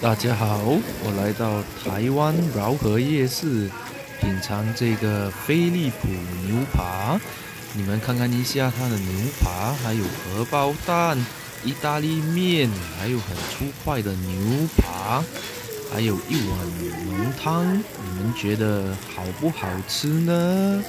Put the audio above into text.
大家好，我来到台湾饶河夜市品尝这个飞利浦牛扒。你们看看一下它的牛扒，还有荷包蛋、意大利面，还有很粗块的牛扒，还有一碗浓汤。你们觉得好不好吃呢？